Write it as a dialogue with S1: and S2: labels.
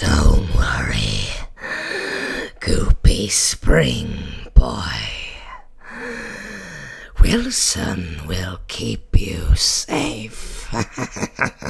S1: Don't worry, Goopy Spring Boy. Wilson will keep you safe.